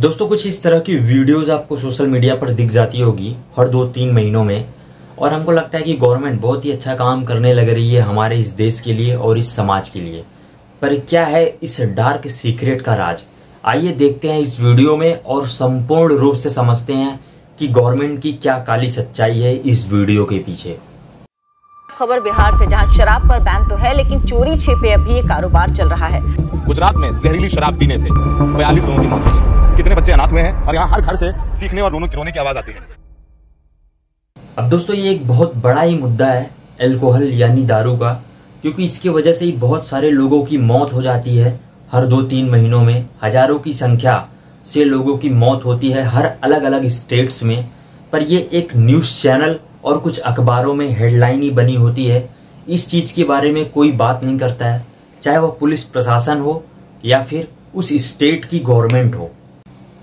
दोस्तों कुछ इस तरह की वीडियोस आपको सोशल मीडिया पर दिख जाती होगी हर दो तीन महीनों में। और हमको लगता है कि गवर्नमेंट बहुत ही अच्छा काम करने लग रही है हमारे इस देश के लिए और इस समाज के लिए। पर क्या है इस डार्क सीक्रेट का राज? आइए देखते हैं इस वीडियो में और संपूर्ण रूप से समझते हैं कि गवर्नमेंट की क्या काली सच्चाई है इस वीडियो के पीछे। खबर बिहार से जहाँ शराब पर बैन तो है लेकिन चोरी छिपे अभी ये कारोबार चल रहा है। गुजरात में जहरीली शराब पीने से बयालीस लोगों की मौत। हुई कितने बच्चे अनाथ हुए हैं और यहाँ हर घर से सीखने और रोने रोने की आवाज़ आती है। अब दोस्तों, ये एक बहुत बड़ा ही मुद्दा है एल्कोहल यानी दारू का, क्योंकि इसकी वजह से ही बहुत सारे लोगों की मौत हो जाती है हर दो तीन महीनों में। हज़ारों की संख्या से लोगों की मौत होती है हर अलग अलग स्टेट्स में। पर ये एक न्यूज़ चैनल और कुछ अखबारों में हेडलाइन ही बनी होती है। इस चीज़ के बारे में कोई बात नहीं करता है, चाहे वह पुलिस प्रशासन हो या फिर उस स्टेट की गवर्नमेंट हो।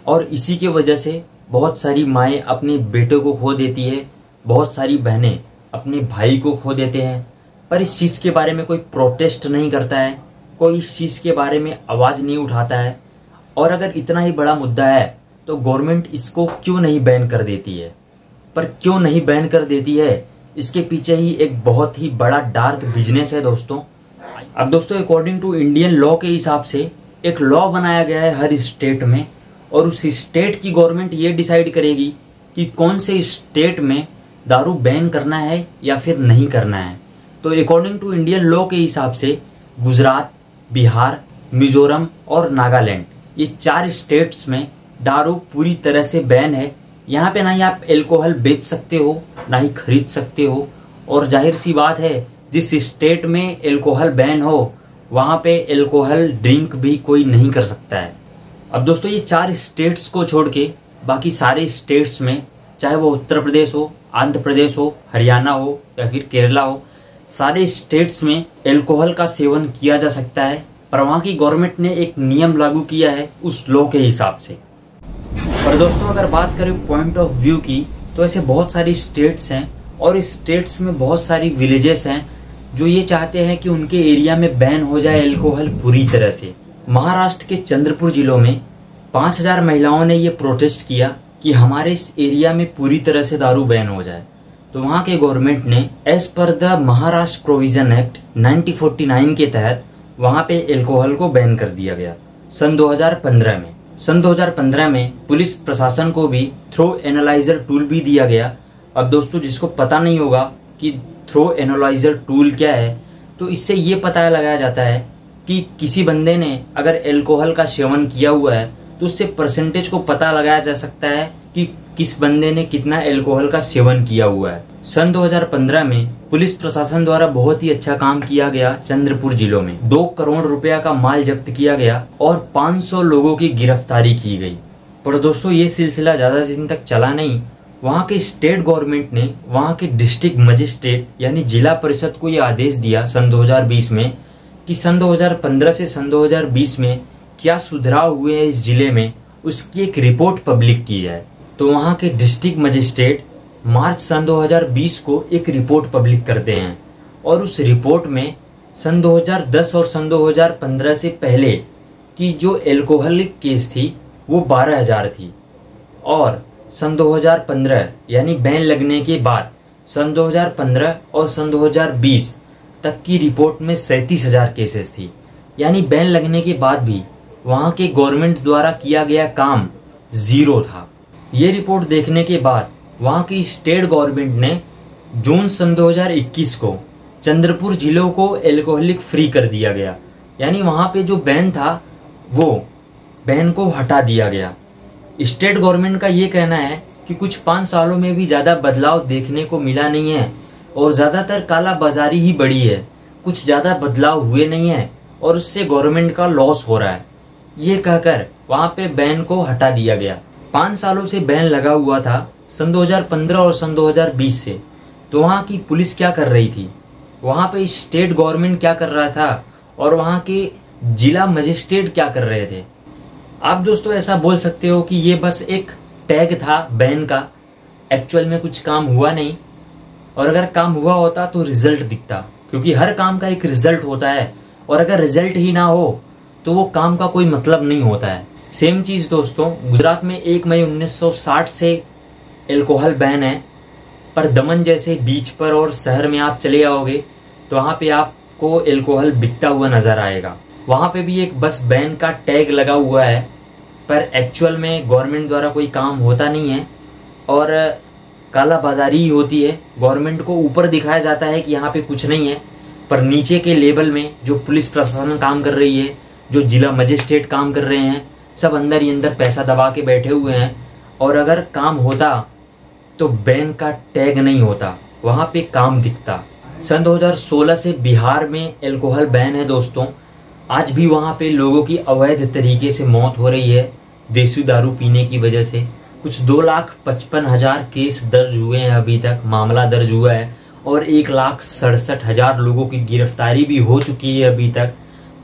और इसी के वजह से बहुत सारी माएँ अपने बेटे को खो देती है, बहुत सारी बहनें अपने भाई को खो देते हैं। पर इस चीज़ के बारे में कोई प्रोटेस्ट नहीं करता है, कोई इस चीज़ के बारे में आवाज़ नहीं उठाता है। और अगर इतना ही बड़ा मुद्दा है तो गवर्नमेंट इसको क्यों नहीं बैन कर देती है? पर क्यों नहीं बैन कर देती है? इसके पीछे ही एक बहुत ही बड़ा डार्क बिज़नेस है दोस्तों। अब दोस्तों अकॉर्डिंग टू इंडियन लॉ के हिसाब से एक लॉ बनाया गया है हर स्टेट में। और उस स्टेट की गवर्नमेंट ये डिसाइड करेगी कि कौन से स्टेट में दारू बैन करना है या फिर नहीं करना है। तो अकॉर्डिंग टू इंडियन लॉ के हिसाब से, गुजरात, बिहार, मिजोरम और नागालैंड, ये चार स्टेट्स में दारू पूरी तरह से बैन है। यहाँ पे ना ही आप एल्कोहल बेच सकते हो, ना ही खरीद सकते हो। और ज़ाहिर सी बात है, जिस स्टेट में एल्कोहल बैन हो, वहाँ पे एल्कोहल ड्रिंक भी कोई नहीं कर सकता है। अब दोस्तों, ये चार स्टेट्स को छोड़ के बाकी सारे स्टेट्स में, चाहे वो उत्तर प्रदेश हो, आंध्र प्रदेश हो, हरियाणा हो, या फिर केरला हो, सारे स्टेट्स में एल्कोहल का सेवन किया जा सकता है, पर वहाँ की गवर्नमेंट ने एक नियम लागू किया है उस लॉ के हिसाब से। पर दोस्तों, अगर बात करें पॉइंट ऑफ़ व्यू की तो ऐसे बहुत सारी स्टेट्स हैं, और स्टेट्स में बहुत सारी विलेजेस हैं, जो ये चाहते हैं कि उनके एरिया में बैन हो जाए एल्कोहल पूरी तरह से। महाराष्ट्र के चंद्रपुर जिलों में 5000 महिलाओं ने ये प्रोटेस्ट किया कि हमारे इस एरिया में पूरी तरह से दारू बैन हो जाए। तो वहाँ के गवर्नमेंट ने as per the Maharashtra provision act 1949 के तहत, वहाँ पे एल्कोहल को बैन कर दिया गया, सन 2015 में। सन 2015 में पुलिस प्रशासन को भी थ्रो एनालाइजर टूल भी दिया गया। अब दोस्तों, जिसको पता नहीं होगा कि थ्रो एनालाइजर टूल क्या है तो इससे ये पता लगाया जाता है कि किसी बंदे ने अगर एल्कोहल का सेवन किया हुआ है तो उससे परसेंटेज को पता लगाया जा सकता है कि किस बंदे ने कितना एल्कोहल का सेवन किया हुआ है। सन 2015 में पुलिस प्रशासन द्वारा बहुत ही अच्छा काम किया गया चंद्रपुर जिलों में। दो करोड़ रुपया का माल जब्त किया गया और 500 लोगों की गिरफ्तारी की गई। पर दोस्तों, ये सिलसिला ज़्यादा दिन तक चला नहीं। वहाँ के स्टेट गवर्नमेंट ने वहाँ के डिस्ट्रिक्ट मजिस्ट्रेट यानी जिला परिषद को यह आदेश दिया सन 2020 में कि सन 2015 से सन 2020 में क्या सुधराव हुए हैं इस ज़िले में? उसकी एक रिपोर्ट पब्लिक की जाए तो वहाँ के डिस्ट्रिक्ट मजिस्ट्रेट मार्च सन 2020 को एक रिपोर्ट पब्लिक करते हैं। और उस रिपोर्ट में सन 2010 और सन 2015 से पहले की जो एल्कोहलिक केस थी, वो 12000 थी। और सन 2015 यानी बैन लगने के बाद सन 2015 और सन 2020 तक की रिपोर्ट में सैतीस हज़ार केसेस थी। यानी बैन लगने के बाद भी वहाँ के गवर्नमेंट द्वारा किया गया काम ज़ीरो था। ये रिपोर्ट देखने के बाद वहाँ की स्टेट गवर्नमेंट ने जून सन 2021 को चंद्रपुर जिलों को एल्कोहलिक फ्री कर दिया गया। यानी वहाँ पे जो बैन था, वो बैन को हटा दिया गया। स्टेट गवर्नमेंट का ये कहना है कि कुछ पाँच सालों में भी ज़्यादा बदलाव देखने को मिला नहीं है और ज़्यादातर काला बाजारी ही बढ़ी है। कुछ ज़्यादा बदलाव हुए नहीं है और उससे गवर्नमेंट का लॉस हो रहा है। ये कहकर वहाँ पे बैन को हटा दिया गया। पाँच सालों से बैन लगा हुआ था, सन 2015 और सन 2020 से। तो वहाँ की पुलिस क्या कर रही थी? वहाँ पे स्टेट गवर्नमेंट क्या कर रहा था? और वहाँ के जिला मजिस्ट्रेट क्या कर रहे थे? आप दोस्तों ऐसा बोल सकते हो कि ये बस एक टैग था बैन का। एक्चुअल में कुछ काम हुआ नहीं। और अगर काम हुआ होता तो रिज़ल्ट दिखता। क्योंकि हर काम का एक रिज़ल्ट होता है। और अगर रिज़ल्ट ही ना हो तो वो काम का कोई मतलब नहीं होता है। सेम चीज़ दोस्तों, गुजरात में एक मई 1960 से एल्कोहल बैन है, पर दमन जैसे बीच पर और शहर में आप चले आओगे तो वहाँ पे आपको एल्कोहल बिकता हुआ नज़र आएगा। वहाँ पे भी एक बस बैन का टैग लगा हुआ है, पर एक्चुअल में गवर्नमेंट द्वारा कोई काम होता नहीं है, और काला बाजारी ही होती है। गवर्नमेंट को ऊपर दिखाया जाता है कि यहाँ पे कुछ नहीं है, पर नीचे के लेवल में जो पुलिस प्रशासन काम कर रही है जो जिला मजिस्ट्रेट काम कर रहे हैं, सब अंदर ही अंदर पैसा दबा के बैठे हुए हैं। और अगर काम होता तो बैन का टैग नहीं होता, वहाँ पे काम दिखता। सन 2016 से बिहार में एल्कोहल बैन है दोस्तों। आज भी वहाँ पे लोगों की अवैध तरीके से मौत हो रही है, देसी दारू पीने की वजह से। कुछ दो लाख पचपन हज़ार केस दर्ज हुए हैं अभी तक, मामला दर्ज हुआ है। और एक लाख सड़सठ हज़ार लोगों की गिरफ्तारी भी हो चुकी है अभी तक।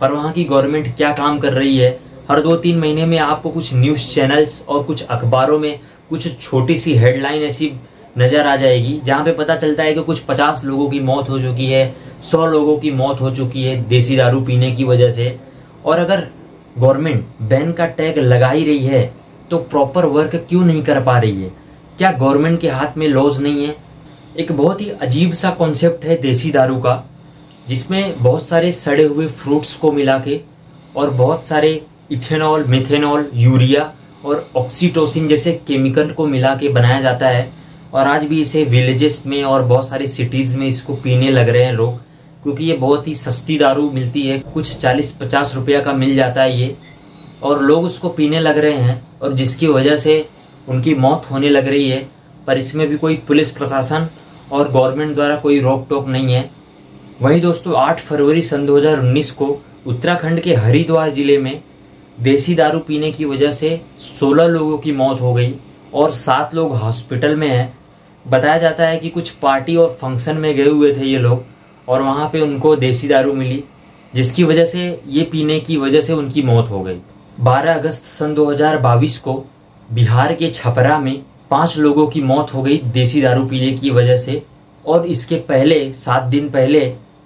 पर वहाँ की गवर्नमेंट क्या काम कर रही है? हर दो तीन महीने में आपको कुछ न्यूज़ चैनल्स और कुछ अखबारों में कुछ छोटी सी हेडलाइन ऐसी नज़र आ जाएगी, जहाँ पे पता चलता है कि कुछ पचास लोगों की मौत हो चुकी है, सौ लोगों की मौत हो चुकी है देसी दारू पीने की वजह से। और अगर गवर्नमेंट बैन का टैग लगा ही रही है तो प्रॉपर वर्क क्यों नहीं कर पा रही है? क्या गवर्नमेंट के हाथ में लॉज नहीं है? एक बहुत ही अजीब सा कॉन्सेप्ट है देसी दारू का। जिसमें बहुत सारे सड़े हुए फ्रूट्स को मिला के और बहुत सारे इथेनॉल मिथेनॉल यूरिया और ऑक्सीटोसिन जैसे केमिकल को मिला के बनाया जाता है। और आज भी इसे विलेजेस में और बहुत सारे सिटीज़ में इसको पीने लग रहे हैं लोग, क्योंकि ये बहुत ही सस्ती दारू मिलती है। कुछ चालीस पचास रुपया का मिल जाता है ये। और लोग उसको पीने लग रहे हैं और जिसकी वजह से उनकी मौत होने लग रही है। पर इसमें भी कोई पुलिस प्रशासन और गवर्नमेंट द्वारा कोई रोक टोक नहीं है। वहीं दोस्तों 8 फरवरी सन 2019 को उत्तराखंड के हरिद्वार ज़िले में देसी दारू पीने की वजह से 16 लोगों की मौत हो गई और सात लोग हॉस्पिटल में हैं। बताया जाता है कि कुछ पार्टी और फ़ंक्शन में गए हुए थे ये लोग और वहाँ पे उनको देसी दारू मिली, जिसकी वजह से ये पीने की वजह से उनकी मौत हो गई। 12 अगस्त सन 2022 को बिहार के छपरा में पाँच लोगों की मौत हो गई देसी दारू पीने की वजह से। और इसके पहले, सात दिन पहले,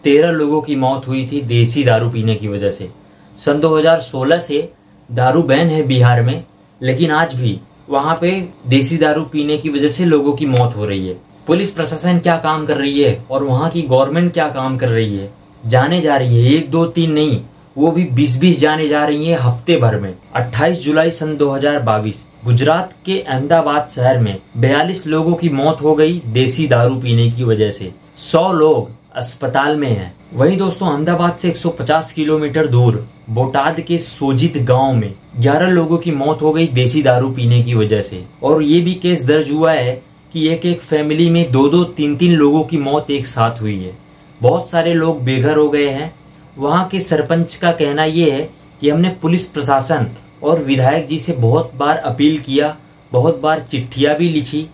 तेरह लोगों की मौत हुई थी देसी दारू पीने की वजह से। सन 2016 से दारू बैन है बिहार में, लेकिन आज भी वहाँ पे देसी दारू पीने की वजह से लोगों की मौत हो रही है। पुलिस प्रशासन क्या काम कर रही है और वहाँ की गवर्नमेंट क्या काम कर रही है, जाने जा रही है। एक, दो, तीन नहीं, वो भी बीस बीस जाने जा रही है हफ़्ते भर में। 28 जुलाई सन 2022 गुजरात के अहमदाबाद शहर में 42 लोगों की मौत हो गई देसी दारू पीने की वजह से। 100 लोग अस्पताल में हैं। वहीं दोस्तों, अहमदाबाद से 150 किलोमीटर दूर बोटाद के सोजित गाँव में 11 लोगों की मौत हो गई देसी दारू पीने की वजह से। और ये भी केस दर्ज हुआ है कि एक एक फैमिली में दो दो तीन तीन लोगों की मौत एक साथ हुई है। बहुत सारे लोग बेघर हो गए हैं। वहाँ के सरपंच का कहना ये है कि हमने पुलिस प्रशासन और विधायक जी से बहुत बार अपील किया, बहुत बार चिट्ठियाँ भी लिखी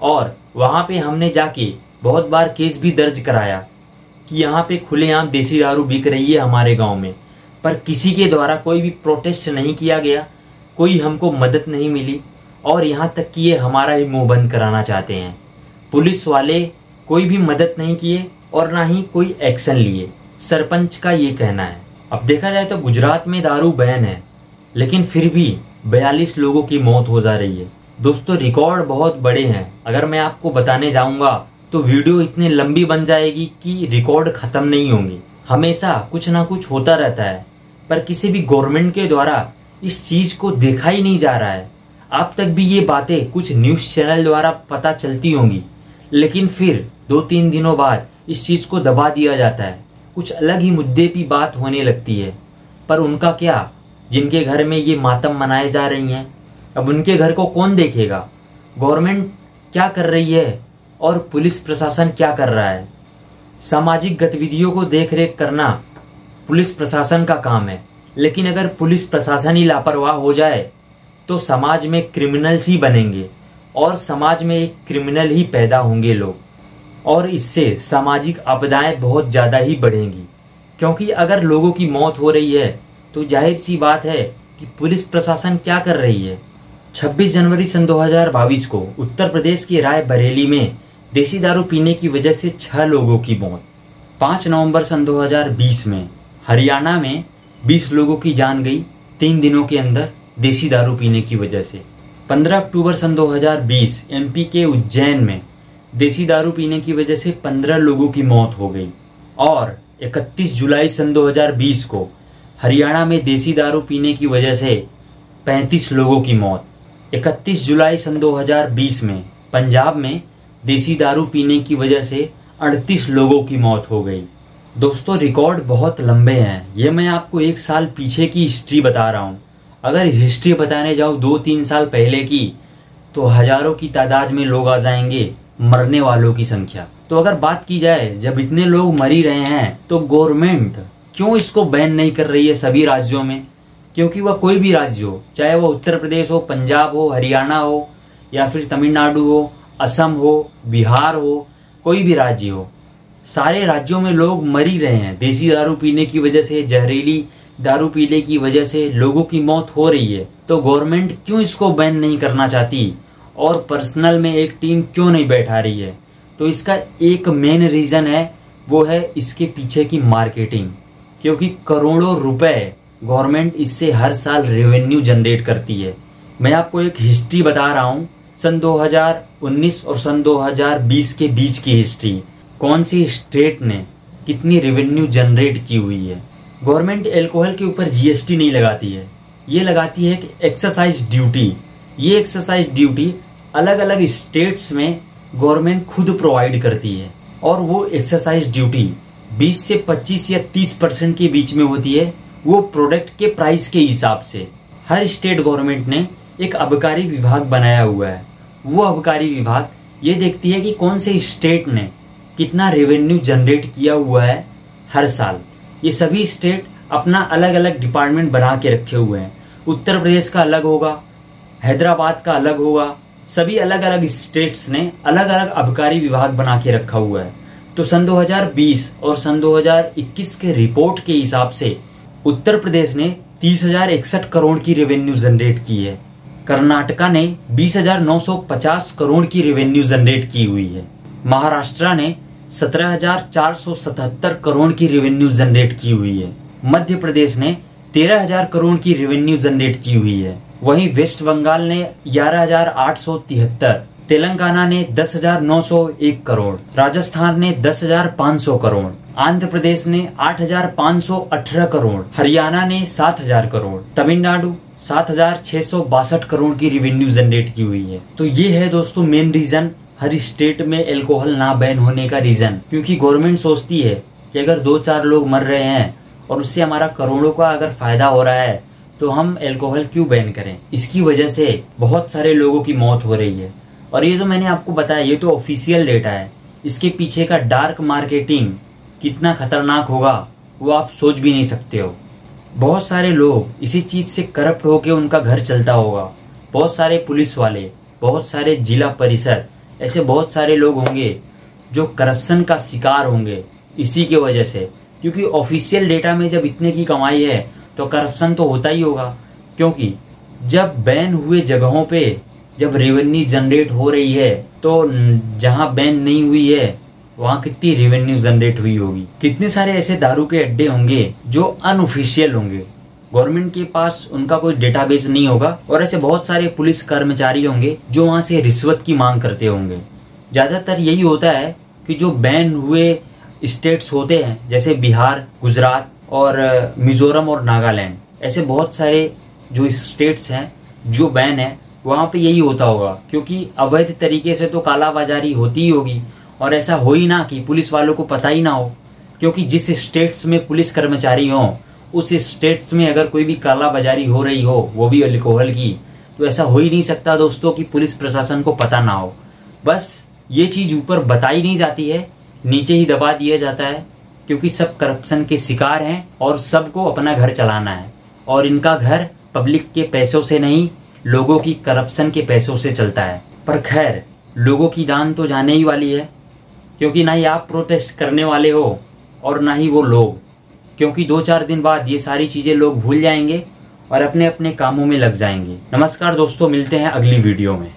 और वहाँ पे हमने जाके बहुत बार केस भी दर्ज कराया कि यहाँ पे खुलेआम देसी दारू बिक रही है हमारे गाँव में। पर किसी के द्वारा कोई भी प्रोटेस्ट नहीं किया गया, कोई हमको मदद नहीं मिली और यहाँ तक कि ये हमारा ही मुँह बंद कराना चाहते हैं। पुलिस वाले कोई भी मदद नहीं किए और ना ही कोई एक्शन लिए। सरपंच का ये कहना है। अब देखा जाए तो गुजरात में दारू बैन है। लेकिन फिर भी बयालीस लोगों की मौत हो जा रही है। दोस्तों रिकॉर्ड बहुत बड़े हैं। अगर मैं आपको बताने जाऊँगा तो वीडियो इतनी लंबी बन जाएगी कि रिकॉर्ड खत्म नहीं होंगे। हमेशा कुछ ना कुछ होता रहता है, पर किसी भी गवर्नमेंट के द्वारा इस चीज़ को देखा ही नहीं जा रहा है। आप तक भी ये बातें कुछ न्यूज़ चैनल द्वारा पता चलती होंगी, लेकिन फिर दो तीन दिनों बाद इस चीज़ को दबा दिया जाता है। कुछ अलग ही मुद्दे की बात होने लगती है, पर उनका क्या जिनके घर में ये मातम मनाए जा रही हैं, अब उनके घर को कौन देखेगा? गवर्नमेंट क्या कर रही है? और पुलिस प्रशासन क्या कर रहा है? सामाजिक गतिविधियों को देख रेख करना पुलिस प्रशासन का काम है। लेकिन अगर पुलिस प्रशासन ही लापरवाह हो जाए तो समाज में क्रिमिनल्स ही बनेंगे, और समाज में एक क्रिमिनल ही पैदा होंगे लोग। और इससे सामाजिक आपदाएँ बहुत ज़्यादा ही बढ़ेंगी, क्योंकि अगर लोगों की मौत हो रही है तो ज़ाहिर सी बात है कि पुलिस प्रशासन क्या कर रही है? 26 जनवरी सन 2022 को उत्तर प्रदेश के राय बरेली में देसी दारू पीने की वजह से छह लोगों की मौत। 5 नवंबर सन 2020 में हरियाणा में 20 लोगों की जान गई तीन दिनों के अंदर देसी दारू पीने की वजह से। 15 अक्टूबर सन 2020 एमपी के उज्जैन में देसी दारू पीने की वजह से 15 लोगों की मौत हो गई और 31 जुलाई सन 2020 को हरियाणा में देसी दारू पीने की वजह से 35 लोगों की मौत। 31 जुलाई सन 2020 में पंजाब में देसी दारू पीने की वजह से 38 लोगों की मौत हो गई। दोस्तों, रिकॉर्ड बहुत लंबे हैं। ये मैं आपको एक साल पीछे की हिस्ट्री बता रहा हूँ। अगर हिस्ट्री बताने जाऊँ दो तीन साल पहले की तो हज़ारों की तादाद में लोग आ जाएँगे मरने वालों की संख्या। तो अगर बात की जाए, जब इतने लोग मरी रहे हैं तो गवर्नमेंट क्यों इसको बैन नहीं कर रही है सभी राज्यों में? क्योंकि वह कोई भी राज्य हो, चाहे वह उत्तर प्रदेश हो, पंजाब हो, हरियाणा हो, या फिर तमिलनाडु हो, असम हो, बिहार हो, कोई भी राज्य हो, सारे राज्यों में लोग मर ही रहे हैं। देसी दारू पीने की वजह से, जहरीली दारू पीने की वजह से लोगों की मौत हो रही है। तो गवर्नमेंट क्यों इसको बैन नहीं करना चाहती? और पर्सनल में एक टीम क्यों नहीं बैठा रही है? तो इसका एक मेन रीजन है, वो है इसके पीछे की मार्केटिंग क्योंकि करोड़ों रुपए गवर्नमेंट इससे हर साल रेवेन्यू जनरेट करती है। मैं आपको एक हिस्ट्री बता रहा हूँ, सन 2019 और सन 2020 के बीच की हिस्ट्री। कौन सी स्टेट ने कितनी रेवेन्यू जनरेट की हुई है? गवर्नमेंट एल्कोहल के ऊपर जीएसटी नहीं लगाती है। ये लगाती है कि एक्सरसाइज ड्यूटी ये एक्सरसाइज ड्यूटी अलग अलग स्टेट्स में गवर्नमेंट खुद प्रोवाइड करती है और वो एक्सरसाइज ड्यूटी 20 से 25 या 30 परसेंट के बीच में होती है। वो प्रोडक्ट के प्राइस के हिसाब से। हर स्टेट गवर्नमेंट ने एक अबकारी विभाग बनाया हुआ है। वो अबकारी विभाग ये देखती है कि कौन से स्टेट ने कितना रेवेन्यू जनरेट किया हुआ है हर साल। ये सभी स्टेट अपना अलग अलग डिपार्टमेंट बना के रखे हुए हैं। उत्तर प्रदेश का अलग होगा, हैदराबाद का अलग होगा। सभी अलग अलग स्टेट्स ने अलग अलग अबकारी विभाग बना के रखा हुआ है। तो सन 2020 और सन 2021 के रिपोर्ट के हिसाब से उत्तर प्रदेश ने तीस करोड़ की रेवेन्यू जनरेट की है। कर्नाटका ने 20,950 करोड़ की रेवेन्यू जनरेट की हुई है। महाराष्ट्र ने 17,477 करोड़ की रेवेन्यू जनरेट की हुई है। मध्य प्रदेश ने 13,000 करोड़ की रेवेन्यू जनरेट की हुई है। वहीं वेस्ट बंगाल ने 11,873 तेलंगाना ने दस हज़ार नौ सौ एक करोड़, राजस्थान ने दस हज़ार पाँच सौ करोड़, आंध्र प्रदेश ने आठ हज़ार पाँच सौ अठारह करोड़, हरियाणा ने सात हज़ार करोड़, तमिलनाडु सात हज़ार छह सौ बासठ करोड़ की रेवेन्यू जनरेट की हुई है। तो ये है दोस्तों मेन रीजन हर स्टेट में एल्कोहल ना बैन होने का रीजन क्योंकि गवर्नमेंट सोचती है कि अगर दो चार लोग मर रहे हैं और उससे हमारा करोड़ों का अगर फ़ायदा हो रहा है तो हम एल्कोहल क्यों बैन करें? इसकी वजह से बहुत सारे लोगों की मौत हो रही है। और ये जो मैंने आपको बताया, ये तो ऑफिशियल डेटा है। इसके पीछे का डार्क मार्केटिंग कितना खतरनाक होगा, वो आप सोच भी नहीं सकते हो। बहुत सारे लोग इसी चीज़ से करप्ट होकर उनका घर चलता होगा। बहुत सारे पुलिस वाले, बहुत सारे जिला परिषद, ऐसे बहुत सारे लोग होंगे जो करप्शन का शिकार होंगे इसी के वजह से। क्योंकि ऑफिशियल डेटा में जब इतने की कमाई है तो करप्शन तो होता ही होगा। क्योंकि जब बैन हुए जगहों पे जब रेवेन्यू जनरेट हो रही है तो जहाँ बैन नहीं हुई है, वहाँ कितनी रेवेन्यू जनरेट हुई होगी? कितने सारे ऐसे दारू के अड्डे होंगे जो अनऑफिशियल होंगे? गवर्नमेंट के पास उनका कोई डेटाबेस नहीं होगा और ऐसे बहुत सारे पुलिस कर्मचारी होंगे जो वहाँ से रिश्वत की मांग करते होंगे। ज़्यादातर यही होता है कि जो बैन हुए स्टेट्स होते हैं, जैसे बिहार, गुजरात और, मिजोरम और नागालैंड, ऐसे बहुत सारे जो स्टेट्स हैं, जो बैन है वहाँ पे यही होता होगा। क्योंकि अवैध तरीके से तो कालाबाजारी होती ही होगी और ऐसा हो ही ना कि पुलिस वालों को पता ही ना हो। क्योंकि जिस स्टेट्स में पुलिस कर्मचारी हो, उस स्टेट्स में अगर कोई भी कालाबाजारी हो रही हो, वो भी अल्कोहल की तो ऐसा हो ही नहीं सकता दोस्तों कि पुलिस प्रशासन को पता ना हो। बस ये चीज़ ऊपर बताई नहीं जाती है, नीचे ही दबा दिया जाता है, क्योंकि सब करप्शन के शिकार हैं और सबको अपना घर चलाना है। और इनका घर पब्लिक के पैसों से नहीं लोगों की करप्शन के पैसों से चलता है। पर खैर, लोगों की दान तो जाने ही वाली है, क्योंकि ना ही आप प्रोटेस्ट करने वाले हो और ना ही वो लोग। क्योंकि दो चार दिन बाद ये सारी चीज़ें लोग भूल जाएँगे और अपने अपने कामों में लग जाएँगे। नमस्कार दोस्तों, मिलते हैं अगली वीडियो में।